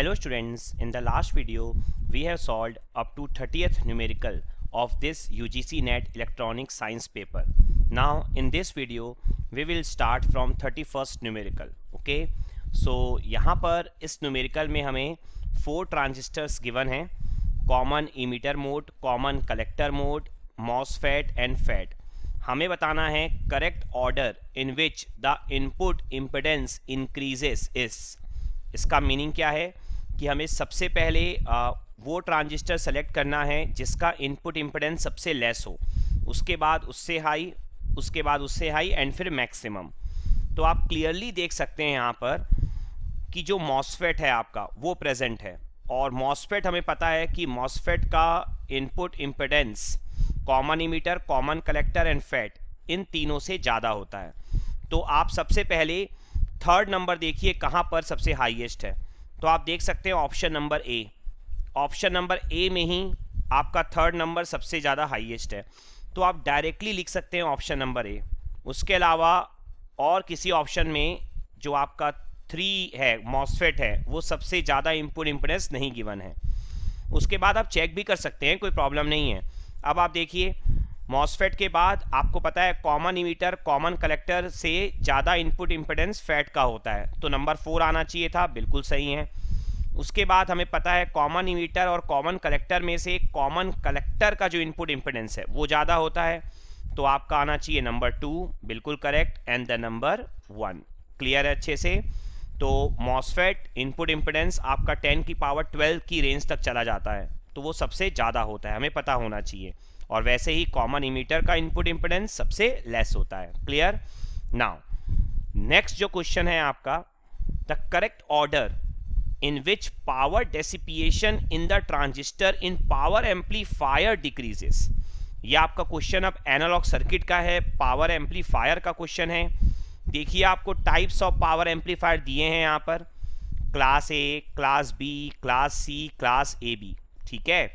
Hello students, in the last video we have solved up to 30th numerical of this UGC NET electronic science paper. Now in this video we will start from 31st numerical. Okay, so यहाँ पर इस numerical में हमें four transistors given हैं common emitter mode, common collector mode, MOSFET and FET. हमें बताना है correct order in which the input impedance increases इस इसका मीनिंग क्या है कि हमें सबसे पहले वो ट्रांजिस्टर सेलेक्ट करना है जिसका इनपुट इम्पिडेंस सबसे लेस हो। उसके बाद उससे हाई, उसके बाद उससे हाई एंड फिर मैक्सिमम। तो आप क्लियरली देख सकते हैं यहाँ पर कि जो मॉसफेट है आपका, वो प्रेजेंट है। और मॉसफेट हमें पता है कि मॉसफेट का input impedance, common emitter, common collector and FET, इन तीनों से ज़्यादा होता है। तो आप सबसे पहले थर्ड नंबर देखिए कहाँ पर सबसे हाईएस्ट है। तो आप देख सकते हैं option number A option number A में ही आपका थर्ड नंबर सबसे ज़्यादा हाईएस्ट है। तो आप डायरेक्टली लिख सकते हैं ऑप्शन नंबर ए उसके अलावा और किसी ऑप्शन में जो आपका थ्री है मॉसफेट है, वो सबसे ज़्यादा इनपुट इम्पोर्टेंस नहीं गिवन है। उसके बाद आप चेक भी कर सकते हैं, कोई प्रॉब्लम नहीं है। अब आप देखिए मॉसफेट के बाद आपको पता है कॉमन इमीटर कॉमन कलेक्टर से ज़्यादा इनपुट इम्पिडेंस फैट का होता है। तो नंबर फोर आना चाहिए था, बिल्कुल सही है। उसके बाद हमें पता है कॉमन इमीटर और कॉमन कलेक्टर में से कॉमन कलेक्टर का जो इनपुट इम्पिडेंस है, वो ज़्यादा होता है। तो आपका आना चाहिए नंबर टू बिल्कुल correct and the number one clear है अच्छे से? तो मॉसफेट इनपुट इम्पिडेंस आपका टेन की पावर ट्वेल्व की रेंज तक चला जाता है। तो वो सबसे ज़्यादा होता है, हमें पता होना चाहिए। और वैसे ही कॉमन इमीटर का इनपुट इम्पिडेंस सबसे लेस होता है। क्लियर नाउ नेक्स्ट जो क्वेश्चन है आपका the correct order in which power dissipation in the transistor in power amplifier decreases ये आपका क्वेश्चन अब एनालॉग सर्किट का है पावर एम्पलीफायर का क्वेश्चन है। देखिए आपको टाइप्स ऑफ़ पावर एम्पलीफायर दिए हैं यहाँ पर। Class A class B class C class A B ठीक है?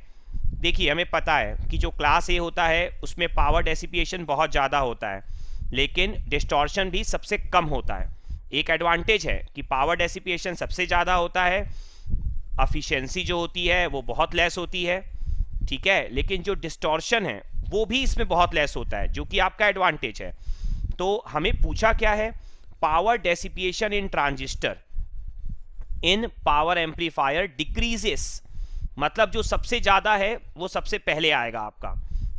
देखिए, हमें पता है कि जो क्लास ए होता है, उसमें पावर डेसिपिएशन बहुत ज़्यादा होता है, लेकिन डिस्टॉर्शन भी सबसे कम होता है। एक एडवांटेज है कि पावर डेसिपिएशन सबसे ज़्यादा होता है अफिशिएंसी जो होती है, वो बहुत लेस होती है, ठीक है? लेकिन जो डिस्टॉर्शन है, वो भी इसमें बहुत लेस होता है, जो कि आपका एडवांटेज है। तो हमें पूछा क्या है? Power dissipation in transistor in power amplifier decreases मतलब जो सबसे ज़्यादा है, वो सबसे पहले आएगा आपका।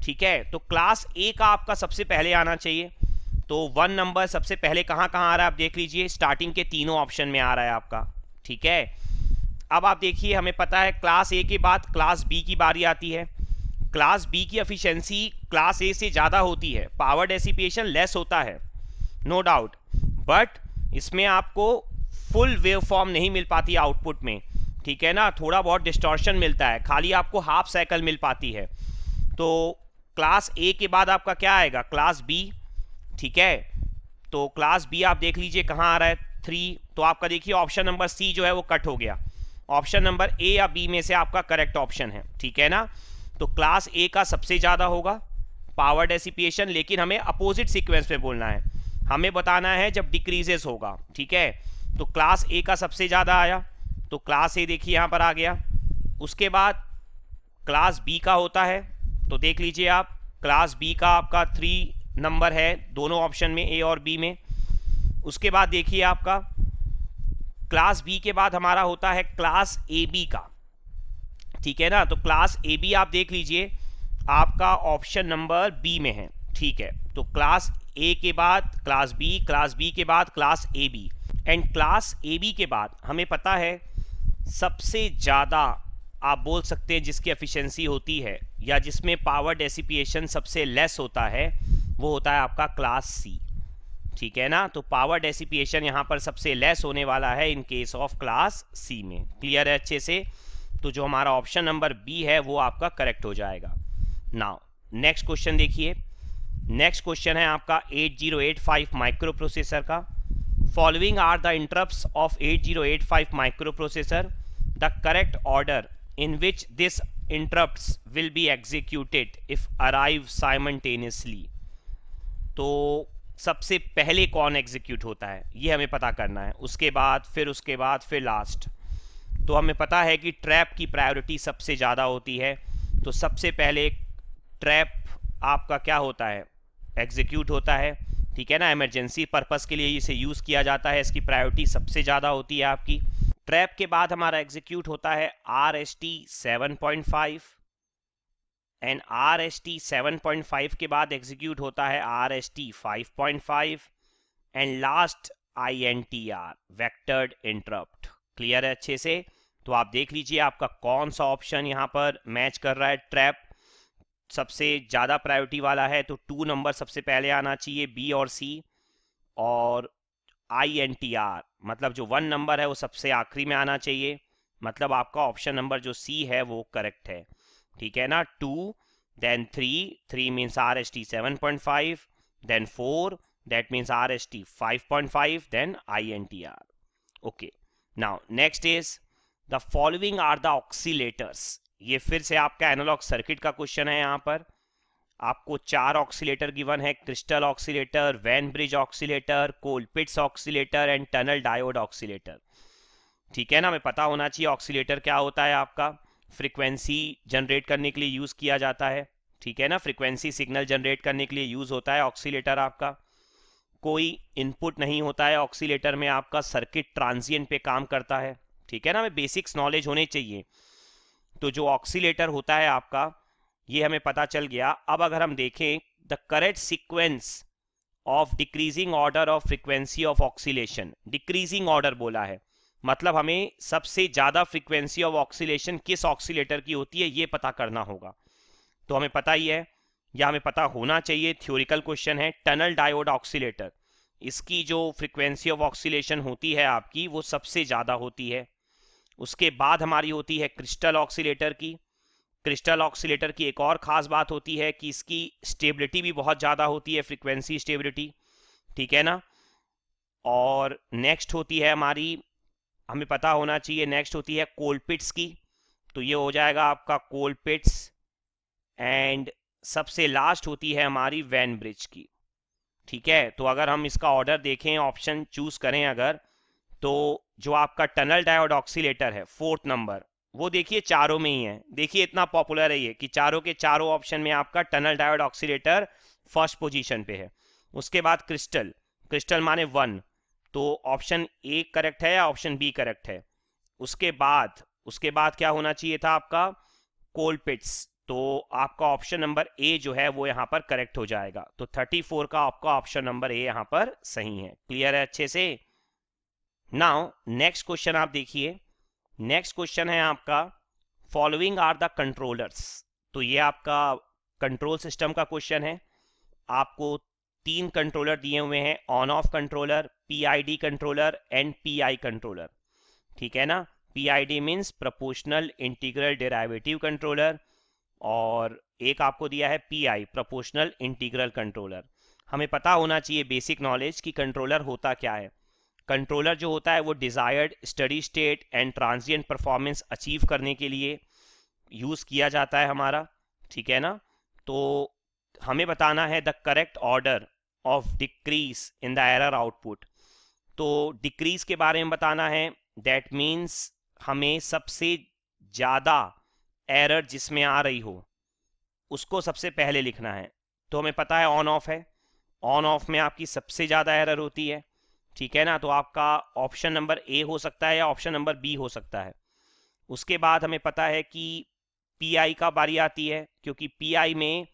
ठीक है? तो क्लास ए का आपका सबसे पहले आना चाहिए। तो वन नंबर सबसे पहले कहाँ कहाँ आ रहा है, आप देख लीजिए। स्टार्टिंग के तीनों ऑप्शन में आ रहा है आपका। ठीक है? अब आप देखिए, हमें पता है क्लास ए के बाद क्लास बी की बारी आती है। क्लास बी की एफिशिएंसी क्लास ए से ज़्यादा होती है। पावर डेसिपिएशन लेस होता है। नो डाउट बट इसमें आपको फुल वेव फॉर्म नहीं मिल पाती आउटपुट में। ठीक है ना? थोड़ा बहुत डिस्टॉर्शन मिलता है। खाली आपको हाफ़ साइकिल मिल पाती है। तो क्लास ए के बाद आपका क्या आएगा? क्लास बी ठीक है? तो क्लास बी आप देख लीजिए कहाँ आ रहा है? थ्री तो आपका देखिए ऑप्शन नंबर सी जो है वो कट हो गया। ऑप्शन नंबर ए या बी में से आपका करेक्ट ऑप्शन है। ठीक है ना? तो क्लास ए का सबसे ज़्यादा होगा पावर डेसिपिएशन लेकिन हमें अपोजिट सीक्वेंस में बोलना है। हमें बताना है जब डिक्रीजेस होगा। ठीक है? तो क्लास ए का सबसे ज़्यादा आया। तो क्लास ए देखिए यहाँ पर आ गया। उसके बाद क्लास बी का होता है तो देख लीजिए आप क्लास बी का आपका थ्री नंबर है दोनों ऑप्शन में ए और बी में। उसके बाद देखिए आपका क्लास बी के बाद हमारा होता है क्लास ए बी का। ठीक है ना? तो क्लास ए बी आप देख लीजिए, आपका ऑप्शन नंबर बी में है। ठीक है? तो क्लास ए के बाद क्लास बी क्लास बी के बाद class A B and class A B के बाद, हमें पता है सबसे ज़्यादा आप बोल सकते हैं जिसकी एफिशिएंसी होती है, या जिसमें पावर डेसिपिएशन सबसे लेस होता है, वो होता है आपका क्लास सी ठीक है ना? तो पावर डेसिपिएशन यहाँ पर सबसे लेस होने वाला है in case of class C में. क्लियर है अच्छे से? तो जो हमारा ऑप्शन नंबर बी है, वो आपका करेक्ट हो जाएगा. नाउ नेक्स्ट क्वेश्चन देखिए. नेक्स्ट क्वेश्चन है आपका 8085 माइक्रो प्रोसेसर का. Following are the interrupts of 8085 microprocessor. The correct order in which this interrupts will be executed if arrive simultaneously. तो सबसे पहले कौन एग्जीक्यूट होता है ये हमें पता करना है उसके बाद फिर उसके बाद फिर लास्ट तो हमें पता है कि ट्रैप की प्रायोरिटी सबसे ज़्यादा होती है तो सबसे पहले ट्रैप आपका क्या होता है एग्जीक्यूट होता है ठीक है ना? इमरजेंसी पर्पस के लिए इसे यूज़ किया जाता है। इसकी प्रायोरिटी सबसे ज़्यादा होती है आपकी। ट्रैप के बाद हमारा एग्जीक्यूट होता है R S T seven point five and R S T seven point five के बाद एग्जीक्यूट होता है R S T five point five and last I N T R vectored interrupt clear है अच्छे से? तो आप देख लीजिए आपका कौन सा ऑप्शन यहाँ पर मैच कर रहा है ट्रैप सबसे ज़्यादा प्रायोरिटी वाला है तो टू नंबर सबसे पहले आना चाहिए बी और सी और आई एन टी आर। मतलब जो वन नंबर है वो सबसे आखिरी में आना चाहिए। मतलब आपका ऑप्शन नंबर जो सी है वो करेक्ट है। ठीक है ना? Two then three three means R S T seven point five then four that means R S T five point five then I N T R okay now next is the following are the oscillators ये फिर से आपका analogue circuit का question है यहाँ पर। आपको चार ऑक्सीलेटर गिवन है crystal oscillator Wien bridge oscillator Colpitts oscillator and tunnel diode oscillator ठीक है ना? हमें पता होना चाहिए ऑक्सीलेटर क्या होता है आपका। फ्रीक्वेंसी जनरेट करने के लिए यूज़ किया जाता है। ठीक है ना? फ्रीक्वेंसी सिग्नल जनरेट करने के लिए यूज़ होता है ऑक्सीलेटर आपका। कोई इनपुट नहीं होता है ऑक्सीलेटर में, आपका सर्किट ट्रांजिएंट पे काम करता है। ठीक है ना? हमें बेसिक्स नॉलेज होने चाहिए। तो जो ऑक्सीलेटर होता है आपका, ये हमें पता चल गया। अब अगर हम देखें the correct sequence of decreasing order of frequency of oscillation decreasing order बोला है। मतलब हमें सबसे ज़्यादा फ्रीक्वेंसी ऑफ़ ऑक्सीलेशन किस ऑक्सीलेटर की होती है, ये पता करना होगा। तो हमें पता ही है, या हमें पता होना चाहिए थ्योरिकल क्वेश्चन है टनल डायोड ऑक्सीलेटर इसकी जो फ्रीक्वेंसी ऑफ़ ऑक्सीलेशन होती है आपकी, वो सबसे ज़्यादा होती है। उसके बाद हमारी होती है क्रिस्टल ऑक्सीलेटर की। क्रिस्टल ऑक्सीलेटर की एक और ख़ास बात होती है कि इसकी स्टेबिलिटी भी बहुत ज़्यादा होती है फ्रीक्वेंसी स्टेबिलिटी ठीक है ना? और नेक्स्ट होती है हमारी, हमें पता होना चाहिए नेक्स्ट होती है कोलपिट्स की। तो ये हो जाएगा आपका कोलपिट्स एंड सबसे लास्ट होती है हमारी वैन ब्रिज की। ठीक है? तो अगर हम इसका ऑर्डर देखें ऑप्शन चूज़ करें अगर तो जो आपका टनल डायोड ऑक्सीलेटर है, फोर्थ नंबर, वो देखिए चारों में ही है। देखिए इतना पॉपुलर है ये कि चारों के चारों ऑप्शन में आपका tunnel diode oscillator first position पे है। उसके बाद क्रिस्टल क्रिस्टल माने वन तो ऑप्शन ए करेक्ट है या ऑप्शन बी करेक्ट है? उसके बाद उसके बाद क्या होना चाहिए था आपका? कोलपिट्स तो आपका ऑप्शन नंबर ए जो है वो यहाँ पर करेक्ट हो जाएगा। तो 34 का आपका ऑप्शन नंबर ए यहाँ पर सही है। क्लियर है अच्छे से? नाउ नेक्स्ट क्वेश्चन आप देखिए। नेक्स्ट क्वेश्चन है आपका फॉलोइंग आर द कंट्रोलर्स तो ये आपका कंट्रोल सिस्टम का क्वेश्चन है। आपको तीन कंट्रोलर दिए हुए हैं on off controller PID controller and PI controller ठीक है ना? PID means proportional integral derivative controller और एक आपको दिया है पीआई प्रोपोर्शनल इंटीग्रल कंट्रोलर हमें पता होना चाहिए बेसिक नॉलेज कि कंट्रोलर होता क्या है। कंट्रोलर जो होता है वो desired steady state and transient performance achieve करने के लिए यूज़ किया जाता है हमारा, ठीक है ना? तो हमें बताना है the correct order of decrease in the error output तो डिक्रीज के बारे में बताना है दैट मीन्स हमें सबसे ज़्यादा एरर जिसमें आ रही हो, उसको सबसे पहले लिखना है। तो हमें पता है ऑन ऑफ़ है। ऑन ऑफ़ में आपकी सबसे ज़्यादा एरर होती है। ठीक है ना? तो आपका ऑप्शन नंबर ए हो सकता है या ऑप्शन नंबर बी हो सकता है। उसके बाद हमें पता है कि पीआई का बारी आती है, क्योंकि पीआई में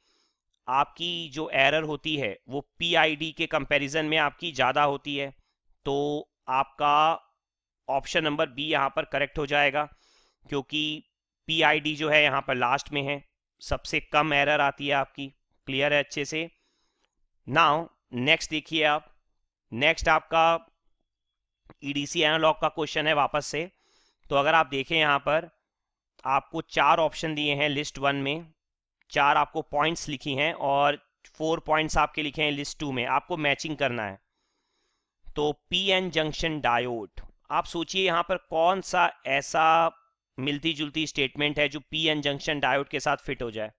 आपकी जो एरर होती है, वो पीआईडी के कंपैरिजन में आपकी ज़्यादा होती है। तो आपका ऑप्शन नंबर बी यहाँ पर करेक्ट हो जाएगा, क्योंकि पीआईडी जो है यहाँ पर लास्ट में है। सबसे कम एरर आती है आपकी। क्लियर है अच्छे से? नाउ नेक्स्ट देखिए आप। नेक्स्ट आपका ईडीसी e एनालॉग का क्वेश्चन है वापस से। तो अगर आप देखें यहाँ पर, आपको चार ऑप्शन दिए हैं लिस्ट वन में। चार आपको पॉइंट्स लिखी हैं और फोर पॉइंट्स आपके लिखे हैं लिस्ट टू में। आपको मैचिंग करना है। तो पी एन जंक्शन डायोड आप सोचिए यहाँ पर कौन सा ऐसा मिलती जुलती स्टेटमेंट है जो पी एन जंक्शन डायोड के साथ फिट हो जाए।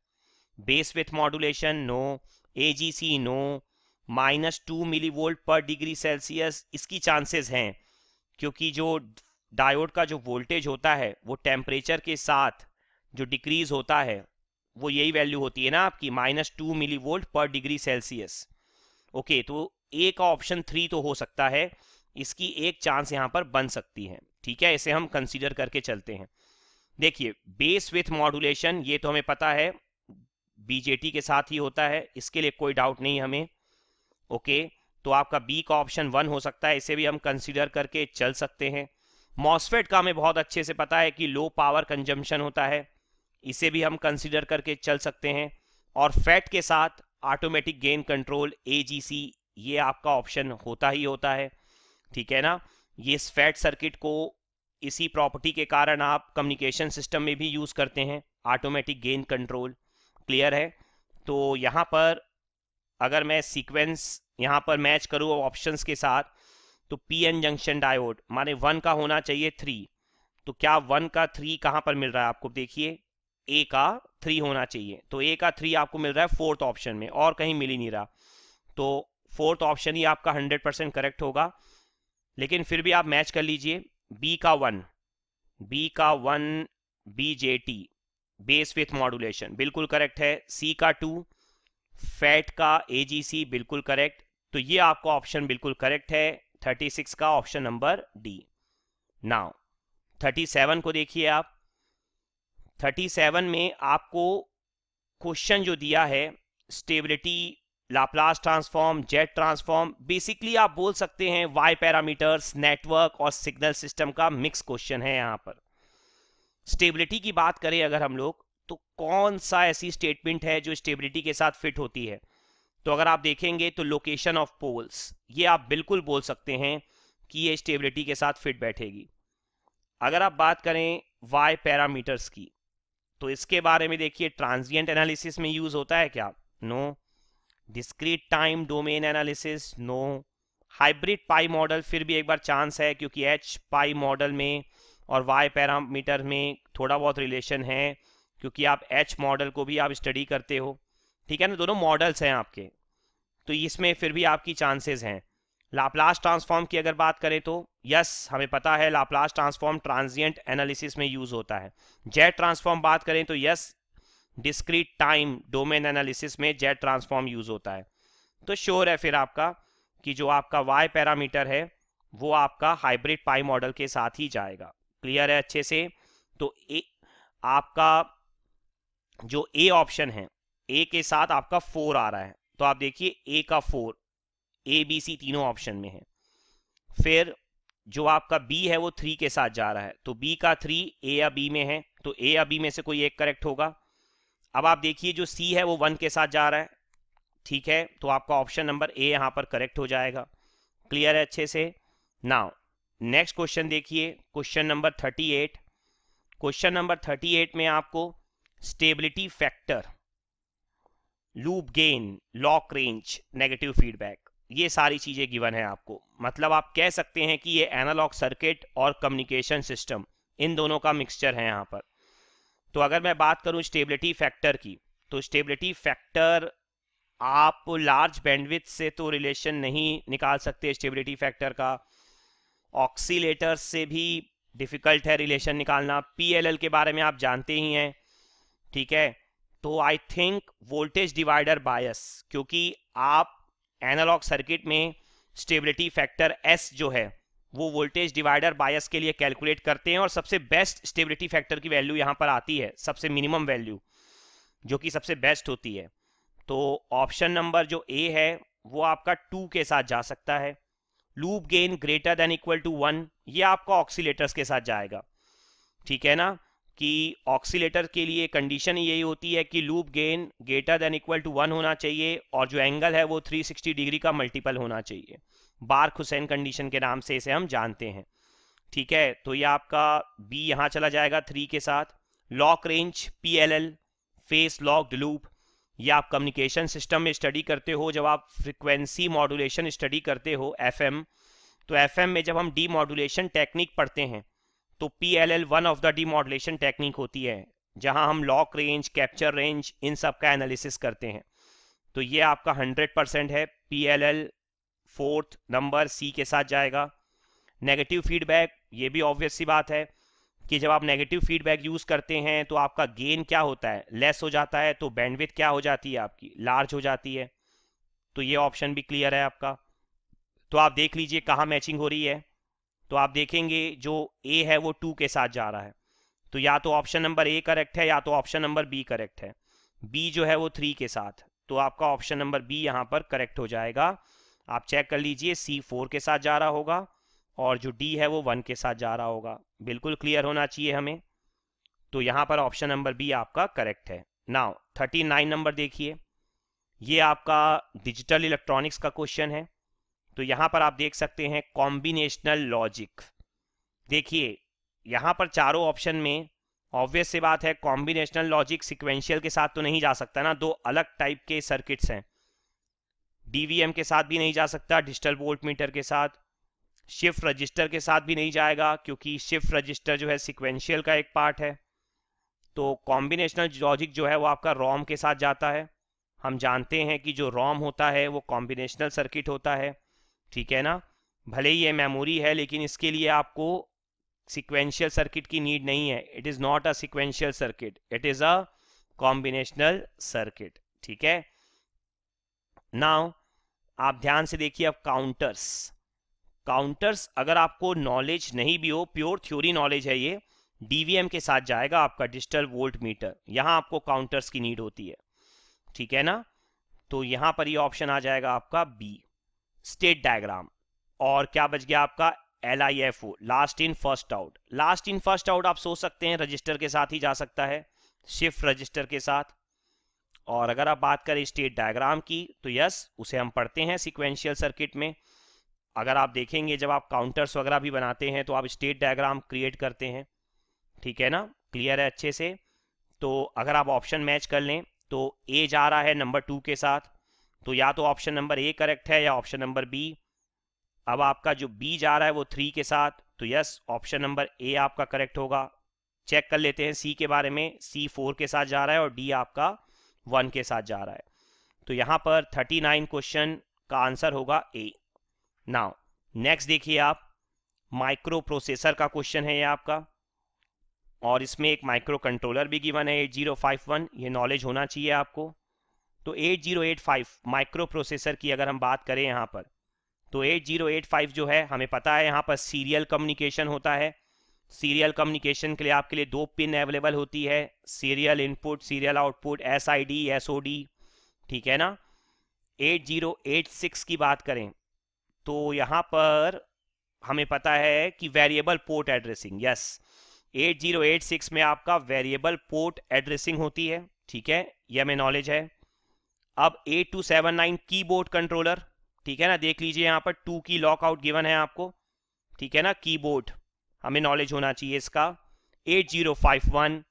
Base width modulation no A G C no minus two millivolt per degree Celsius इसकी चांसेस हैं, क्योंकि जो डायोड का जो वोल्टेज होता है, वो टेम्परेचर के साथ जो डिक्रीज होता है, वो यही वैल्यू होती है ना आपकी, minus two millivolt per degree Celsius. Okay तो ए का ऑप्शन थ्री तो हो सकता है, इसकी एक चांस यहाँ पर बन सकती है, ठीक है? इसे हम कंसीडर करके चलते हैं। देखिए, बेस विथ मॉड्यूलेशन, ये तो हमें पता है, बीजेटी के साथ ही होता है, इसके लिए कोई डाउट नहीं हमें। ओके? तो आपका बी का ऑप्शन वन हो सकता है, इसे भी हम कंसिडर करके चल सकते हैं। मॉसफेट का हमें बहुत अच्छे से पता है कि लो पावर कंजम्पशन होता है, इसे भी हम कंसिडर करके चल सकते हैं। और फैट के साथ ऑटोमेटिक गेन कंट्रोल एजीसी ये आपका ऑप्शन होता ही होता है। ठीक है ना? ये फैट सर्किट को इसी प्रॉपर्टी के कारण आप कम्युनिकेशन सिस्टम में भी यूज़ करते हैं। ऑटोमेटिक गेन कंट्रोल क्लियर है? तो यहाँ पर अगर मैं सीक्वेंस यहाँ पर मैच करूँ ऑप्शंस के साथ तो पी एन जंक्शन डायोड माने वन का होना चाहिए थ्री तो क्या वन का थ्री कहाँ पर मिल रहा है आपको? देखिए ए का थ्री होना चाहिए। तो ए का थ्री आपको मिल रहा है फोर्थ ऑप्शन में, और कहीं मिल ही नहीं रहा। तो फोर्थ ऑप्शन ही आपका हंड्रेड परसेंट करेक्ट होगा। लेकिन फिर भी आप मैच कर लीजिए बी का वन बी का one B J T base width modulation बिल्कुल करेक्ट है। सी का टू फैट का ए जी सी बिल्कुल करेक्ट तो ये आपका ऑप्शन बिल्कुल करेक्ट है थर्टी सिक्स का option number D now thirty seven को देखिए आप। थर्टी सेवन में आपको क्वेश्चन जो दिया है stability Laplace transform Z transform basically आप बोल सकते हैं वाई पैरामीटर्स नेटवर्क और सिग्नल सिस्टम का मिक्स क्वेश्चन है यहाँ पर। स्टेबिलिटी की बात करें अगर हम लोग तो कौन सा ऐसी स्टेटमेंट है जो स्टेबिलिटी के साथ फिट होती है? तो अगर आप देखेंगे तो लोकेशन ऑफ़ पोल्स ये आप बिल्कुल बोल सकते हैं कि ये स्टेबिलिटी के साथ फिट बैठेगी। अगर आप बात करें वाई पैरामीटर्स की तो इसके बारे में देखिए ट्रांजिएंट एनालिसिस में यूज़ होता है क्या? No discrete time domain analysis no hybrid pi model फिर भी एक बार चांस है क्योंकि एच पाई मॉडल में और वाई पैरामीटर में थोड़ा बहुत रिलेशन है। क्योंकि आप एच मॉडल को भी आप स्टडी करते हो। ठीक है ना? दोनों मॉडल्स हैं आपके। तो इसमें फिर भी आपकी चांसेस हैं। लाप्लास ट्रांसफॉर्म की अगर बात करें तो यस हमें पता है लाप्लास ट्रांसफॉर्म ट्रांजिएंट एनालिसिस में यूज़ होता है। जेट ट्रांसफॉर्म बात करें तो yes discrete time domain analysis में जेट ट्रांसफॉर्म यूज़ होता है। तो श्योर है फिर आपका कि जो आपका वाई पैरामीटर है, वो आपका हाइब्रिड पाई मॉडल के साथ ही जाएगा। क्लियर है अच्छे से? तो ए, आपका जो ए ऑप्शन है ए के साथ आपका फोर आ रहा है। तो आप देखिए ए का फोर ए बी सी तीनों ऑप्शन में है। फिर जो आपका बी है, वो थ्री के साथ जा रहा है। तो बी का थ्री ए या बी में है तो ए या बी में से कोई एक करेक्ट होगा। अब आप देखिए, जो सी है, वो वन के साथ जा रहा है। ठीक है? तो आपका ऑप्शन नंबर ए यहाँ पर करेक्ट हो जाएगा। क्लियर है अच्छे से? नाउ नेक्स्ट क्वेश्चन देखिए। Question number thirty eight question number thirty eight में आपको stability factor loop gain lock range negative feedback ये सारी चीज़ें गिवन है आपको। मतलब आप कह सकते हैं कि ये एनालॉग सर्किट और कम्युनिकेशन सिस्टम इन दोनों का मिक्सचर है यहाँ पर। तो अगर मैं बात करूँ स्टेबिलिटी फैक्टर की तो स्टेबिलिटी फैक्टर आप लार्ज बैंडविथ से तो रिलेशन नहीं निकाल सकते स्टेबिलिटी फैक्टर का। ऑक्सीलेटर से भी डिफ़िकल्ट है रिलेशन निकालना। पीएलएल के बारे में आप जानते ही हैं। ठीक है? तो I think voltage divider bias क्योंकि आप एनालॉग सर्किट में स्टेबिलिटी फैक्टर एस जो है, वो वोल्टेज डिवाइडर बायस के लिए कैलकुलेट करते हैं और सबसे बेस्ट स्टेबिलिटी फैक्टर की वैल्यू यहाँ पर आती है, सबसे मिनिमम वैल्यू जो कि सबसे बेस्ट होती है। तो ऑप्शन नंबर जो ए है, वो आपका टू के साथ जा सकता है। Loop gain greater than equal to one ये आपका ऑक्सीलेटर्स के साथ जाएगा। ठीक है ना? कि ऑक्सीलेटर के लिए कंडीशन यही होती है कि loop gain greater than equal to one होना चाहिए और जो एंगल है वो 360 डिग्री का मल्टीपल होना चाहिए। बार्क हुसैन कंडीशन के नाम से इसे हम जानते हैं। ठीक है तो ये आपका बी यहाँ चला जाएगा थ्री के साथ। Lock range P L L phase locked loop ये आप कम्युनिकेशन सिस्टम में स्टडी करते हो, जब आप फ्रिक्वेंसी मॉड्यूलेशन स्टडी करते हो एफएम तो एफएम में जब हम डी टेक्निक पढ़ते हैं तो P L L one of the demodulation technique होती है, जहाँ हम लॉक रेंज कैप्चर रेंज इन सब का एनालिसिस करते हैं। तो ये आपका हंड्रेड परसेंट है P L L fourth number C के साथ जाएगा। नेगेटिव फीडबैक ये भी ऑब्वियस सी बात है कि जब आप नेगेटिव फीडबैक यूज़ करते हैं तो आपका गेन क्या होता है? लेस हो जाता है तो बैंडविथ क्या हो जाती है आपकी? लार्ज हो जाती है। तो ये ऑप्शन भी क्लियर है आपका। तो आप देख लीजिए कहाँ मैचिंग हो रही है। तो आप देखेंगे जो ए है वो टू के साथ जा रहा है। तो या तो ऑप्शन नंबर ए करेक्ट है या तो ऑप्शन नंबर बी करेक्ट है। बी जो है वो थ्री के साथ। तो आपका ऑप्शन नंबर बी यहाँ पर करेक्ट हो जाएगा। आप चेक कर लीजिए सी फोर के साथ जा रहा होगा और जो डी है वो वन के साथ जा रहा होगा। बिल्कुल क्लियर होना चाहिए हमें। तो यहाँ पर ऑप्शन नंबर बी आपका करेक्ट है। नाउ थर्टी नाइन नंबर देखिए। ये आपका डिजिटल इलेक्ट्रॉनिक्स का क्वेश्चन है। तो यहाँ पर आप देख सकते हैं कॉम्बिनेशनल लॉजिक देखिए, यहाँ पर चारों ऑप्शन में ऑब्वियस से बात है कॉम्बिनेशनल लॉजिक सिक्वेंशियल के साथ तो नहीं जा सकता ना, दो अलग टाइप के सर्किट्स हैं। डीवीएम के साथ भी नहीं जा सकता डिजिटल वोल्ट मीटर के साथ। शिफ्ट रजिस्टर के साथ भी नहीं जाएगा, क्योंकि शिफ्ट रजिस्टर जो है सिक्वेंशियल का एक पार्ट है। तो कॉम्बिनेशनल लॉजिक जो है वो आपका रोम के साथ जाता है। हम जानते हैं कि जो रोम होता है, वो कॉम्बिनेशनल सर्किट होता है। ठीक है ना? भले ही ये मेमोरी है, लेकिन इसके लिए आपको सिक्वेंशियल सर्किट की नीड नहीं है। It is not a sequential circuit it is a combinational circuit ठीक है? नाउ आप ध्यान से देखिए अब काउंटर्स काउंटर्स अगर आपको नॉलेज नहीं भी हो प्योर थ्योरी नॉलेज है ये डीवीएम के साथ जाएगा आपका डिजिटल वोल्ट मीटर यहाँ आपको काउंटर्स की नीड होती है। ठीक है ना? तो यहाँ पर ये ऑप्शन आ जाएगा आपका बी स्टेट डायग्राम। और क्या बच गया आपका? L I F O last in first out last in first out आप सोच सकते हैं रजिस्टर के साथ ही जा सकता है। शिफ्ट रजिस्टर के साथ। और अगर आप बात करें स्टेट डायग्राम की तो यस उसे हम पढ़ते हैं सिक्वेंशियल सर्किट में। अगर आप देखेंगे, जब आप काउंटर्स वगैरह भी बनाते हैं तो आप स्टेट डायग्राम क्रिएट करते हैं। ठीक है ना? क्लियर है अच्छे से? तो अगर आप ऑप्शन मैच कर लें तो ए जा रहा है नंबर टू के साथ। तो या तो ऑप्शन नंबर ए करेक्ट है या ऑप्शन नंबर बी अब आपका जो बी जा रहा है वो थ्री के साथ तो यस ऑप्शन नंबर ए आपका करेक्ट होगा। चेक कर लेते हैं सी के बारे में। सी फोर के साथ जा रहा है और डी आपका वन के साथ जा रहा है। तो यहाँ पर थर्टी नाइन क्वेश्चन का आंसर होगा ए नाउ नेक्स्ट देखिए आप। माइक्रो प्रोसेसर का क्वेश्चन है ये आपका। और इसमें एक माइक्रो कंट्रोलर भी गिवन है 8051 ये नॉलेज होना चाहिए आपको। तो 8085 माइक्रो प्रोसेसर की अगर हम बात करें यहाँ पर तो 8085 जो है, हमें पता है यहाँ पर सीरियल कम्युनिकेशन होता है। सीरियल कम्युनिकेशन के लिए आपके लिए दो पिन अवेलेबल होती है, serial input, serial output S I D S ठीक है ना? 8086 की बात करें तो यहाँ पर हमें पता है कि वेरिएबल पोर्ट एड्रेसिंग यस 8086 में आपका वेरिएबल पोर्ट एड्रेसिंग होती है, ठीक है? यह हमें नॉलेज है। अब 8279 कीबोर्ड कंट्रोलर ठीक है ना? देख लीजिए यहाँ पर टू की लॉकआउट गिवन है आपको, ठीक है ना? कीबोर्ड हमें नॉलेज होना चाहिए इसका। 8051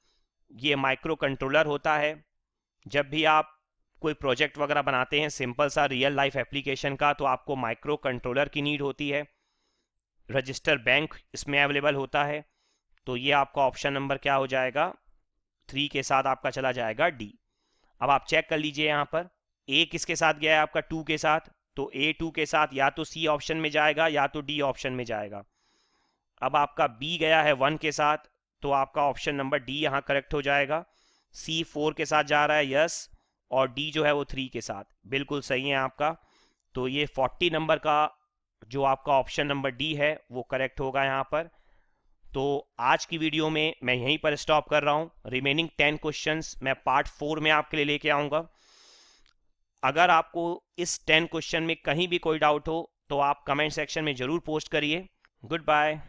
ये माइक्रो कंट्रोलर होता है। जब भी आप कोई प्रोजेक्ट वगैरह बनाते हैं सिंपल सा रियल लाइफ एप्लीकेशन का तो आपको माइक्रो कंट्रोलर की नीड होती है। रजिस्टर बैंक इसमें अवेलेबल होता है। तो ये आपका ऑप्शन नंबर क्या हो जाएगा? थ्री के साथ आपका चला जाएगा डी अब आप चेक कर लीजिए यहाँ पर। ए किसके साथ गया है आपका? टू के साथ। तो ए टू के साथ या तो सी ऑप्शन में जाएगा या तो डी ऑप्शन में जाएगा। अब आपका बी गया है वन के साथ तो आपका ऑप्शन नंबर डी यहाँ करेक्ट हो जाएगा। सी फोर के साथ जा रहा है यस और डी जो है वो थ्री के साथ। बिल्कुल सही है आपका। तो ये फोर्टी नंबर का जो आपका ऑप्शन नंबर डी है, वो करेक्ट होगा यहाँ पर। तो आज की वीडियो में मैं यहीं पर स्टॉप कर रहा हूँ। रिमेनिंग टेन क्वेश्चंस मैं पार्ट फोर में आपके लिए लेके आऊँगा। अगर आपको इस टेन क्वेश्चन में कहीं भी कोई डाउट हो तो आप कमेंट सेक्शन में ज़रूर पोस्ट करिए। Good bye